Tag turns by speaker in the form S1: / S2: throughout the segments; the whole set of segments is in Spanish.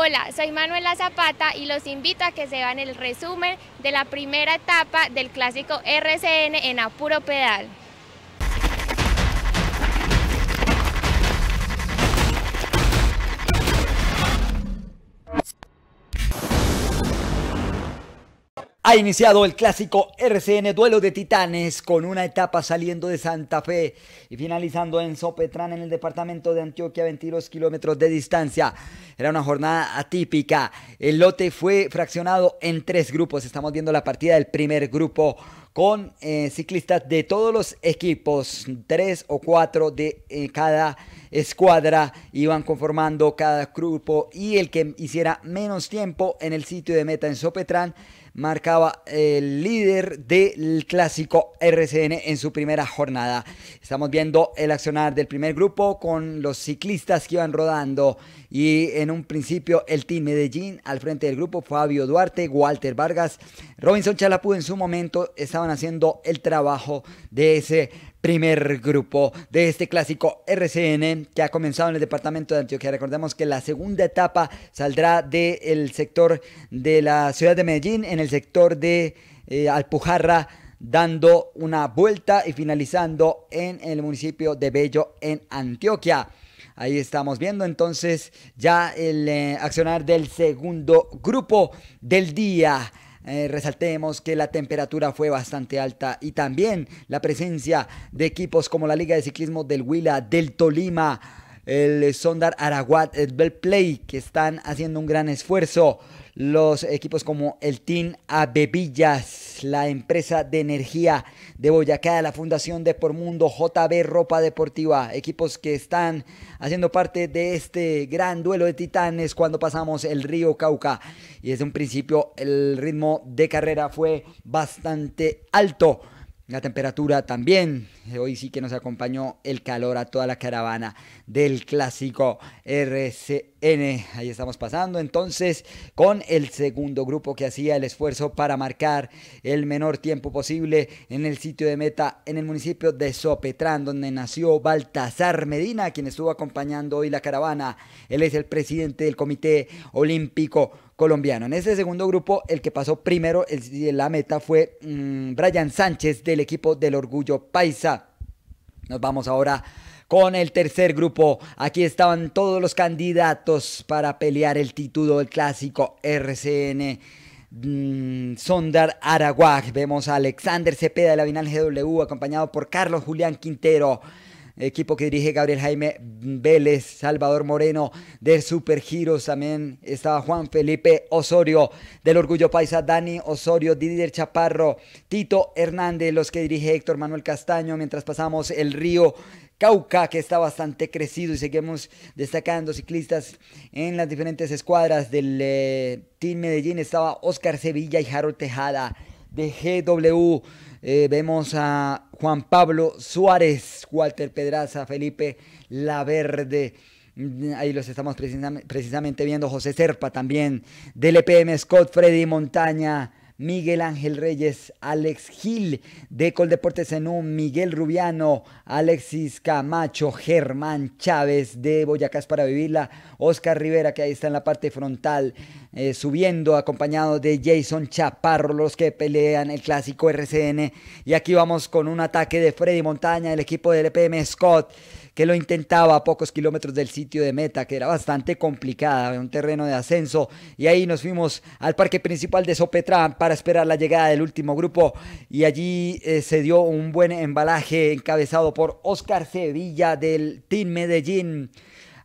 S1: Hola, soy Manuela Zapata y los invito a que se vean el resumen de la primera etapa del clásico RCN en Apuro Pedal.
S2: Ha iniciado el clásico RCN Duelo de Titanes con una etapa saliendo de Santa Fe y finalizando en Sopetrán en el departamento de Antioquia, 22 kilómetros de distancia. Era una jornada atípica. El lote fue fraccionado en tres grupos. Estamos viendo la partida del primer grupo con eh, ciclistas de todos los equipos, tres o cuatro de eh, cada escuadra iban conformando cada grupo y el que hiciera menos tiempo en el sitio de meta en Sopetrán marcaba el líder del clásico RCN en su primera jornada. Estamos viendo el accionar del primer grupo con los ciclistas que iban rodando y en un principio el Team Medellín al frente del grupo, Fabio Duarte, Walter Vargas, Robinson Chalapú en su momento estaban haciendo el trabajo de ese primer grupo de este clásico RCN que ha comenzado en el departamento de Antioquia. Recordemos que la segunda etapa saldrá del sector de la ciudad de Medellín, en el sector de eh, Alpujarra, dando una vuelta y finalizando en el municipio de Bello, en Antioquia. Ahí estamos viendo entonces ya el eh, accionar del segundo grupo del día. Eh, resaltemos que la temperatura fue bastante alta y también la presencia de equipos como la Liga de Ciclismo del Huila, del Tolima, el Sondar Araguat, el Belplay, que están haciendo un gran esfuerzo. Los equipos como el Team Abebillas, la empresa de energía de Boyacá, la Fundación de Por Mundo, JB Ropa Deportiva, equipos que están haciendo parte de este gran duelo de titanes cuando pasamos el río Cauca. Y desde un principio el ritmo de carrera fue bastante alto. La temperatura también. Hoy sí que nos acompañó el calor a toda la caravana del clásico RCN. Ahí estamos pasando entonces con el segundo grupo que hacía el esfuerzo para marcar el menor tiempo posible en el sitio de meta en el municipio de Sopetrán, donde nació Baltasar Medina, quien estuvo acompañando hoy la caravana. Él es el presidente del Comité Olímpico colombiano. En ese segundo grupo, el que pasó primero en la meta fue mm, Brian Sánchez del equipo del Orgullo Paisa. Nos vamos ahora con el tercer grupo. Aquí estaban todos los candidatos para pelear el título del clásico RCN. Mm, Sondar Araguaj, vemos a Alexander Cepeda de la Binal GW acompañado por Carlos Julián Quintero, equipo que dirige Gabriel Jaime Vélez, Salvador Moreno de Super Giros, también estaba Juan Felipe Osorio del Orgullo Paisa, Dani Osorio, Didier Chaparro, Tito Hernández, los que dirige Héctor Manuel Castaño, mientras pasamos el río Cauca, que está bastante crecido y seguimos destacando ciclistas en las diferentes escuadras del eh, Team Medellín. Estaba Oscar Sevilla y Harold Tejada de GW. Eh, vemos a Juan Pablo Suárez, Walter Pedraza, Felipe Laverde. Ahí los estamos precisamente viendo. José Serpa también. Del EPM Scott, Freddy Montaña. Miguel Ángel Reyes, Alex Gil de Coldeportes Zenú, Miguel Rubiano, Alexis Camacho, Germán Chávez de Boyacás para vivirla, Oscar Rivera que ahí está en la parte frontal, eh, subiendo acompañado de Jason Chaparro, los que pelean el clásico RCN. Y aquí vamos con un ataque de Freddy Montaña, el equipo del EPM Scott que lo intentaba a pocos kilómetros del sitio de meta, que era bastante complicada, un terreno de ascenso. Y ahí nos fuimos al parque principal de Sopetrán para esperar la llegada del último grupo. Y allí eh, se dio un buen embalaje encabezado por Oscar Sevilla del Team Medellín.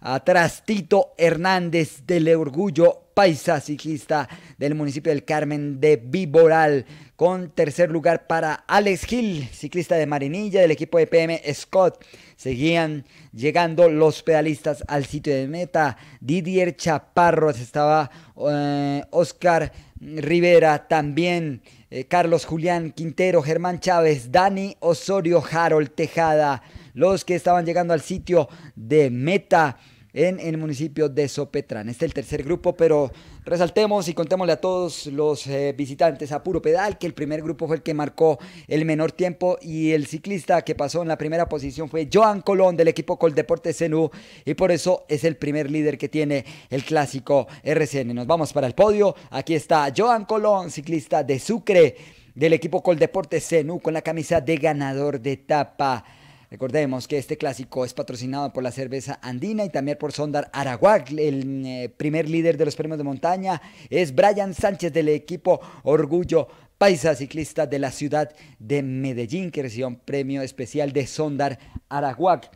S2: Atrás Tito Hernández del Orgullo Paisa, ciclista del municipio del Carmen de Viboral. Con tercer lugar para Alex Gil, ciclista de Marinilla del equipo de PM Scott. Seguían llegando los pedalistas al sitio de meta. Didier Chaparro, estaba eh, Oscar Rivera también. Eh, Carlos Julián Quintero, Germán Chávez, Dani Osorio, Harold Tejada. Los que estaban llegando al sitio de meta en el municipio de Sopetrán. Este es el tercer grupo, pero Resaltemos y contémosle a todos los eh, visitantes a puro pedal que el primer grupo fue el que marcó el menor tiempo y el ciclista que pasó en la primera posición fue Joan Colón del equipo Coldeportes Zenú y por eso es el primer líder que tiene el clásico RCN. Nos vamos para el podio. Aquí está Joan Colón, ciclista de Sucre del equipo Coldeportes Zenú con la camisa de ganador de etapa. Recordemos que este clásico es patrocinado por la cerveza andina y también por Sondar Araguac. El eh, primer líder de los premios de montaña es Brian Sánchez del equipo Orgullo Paisa, ciclista de la ciudad de Medellín, que recibió un premio especial de Sondar Araguac.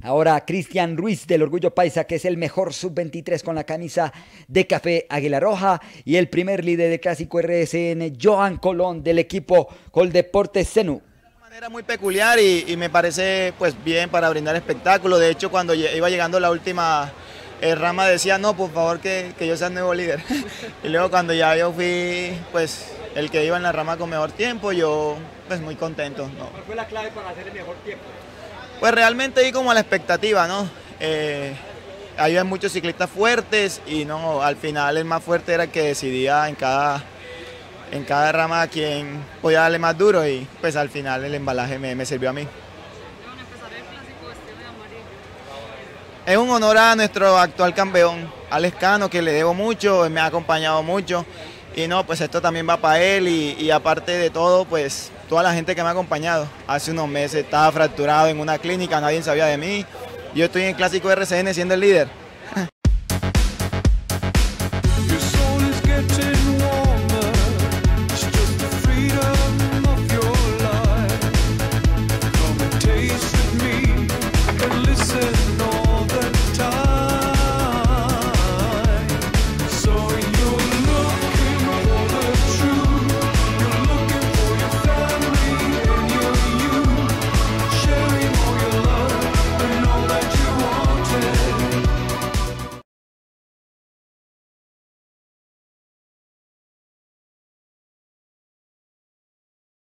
S2: Ahora Cristian Ruiz del Orgullo Paisa, que es el mejor sub-23 con la camisa de café Águila Roja. Y el primer líder del clásico RSN, Joan Colón del equipo Coldeportes Senu
S3: manera muy peculiar y, me parece pues bien para brindar espectáculo. De hecho, cuando iba llegando la última eh, rama decía, no, por favor que, yo sea el nuevo líder. y luego cuando ya yo fui pues el que iba en la rama con mejor tiempo, yo pues muy contento.
S2: ¿Cuál fue la clave para hacer el mejor tiempo?
S3: Pues realmente ahí como a la expectativa, ¿no? Eh, hay muchos ciclistas fuertes y no, al final el más fuerte era el que decidía en cada en cada rama a quien podía darle más duro y pues al final el embalaje me, sirvió a mí. Es un honor a nuestro actual campeón, Alex Cano, que le debo mucho, me ha acompañado mucho. Y no, pues esto también va para él y, y, aparte de todo, pues toda la gente que me ha acompañado. Hace unos meses estaba fracturado en una clínica, nadie sabía de mí. Yo estoy en el Clásico RCN siendo el líder.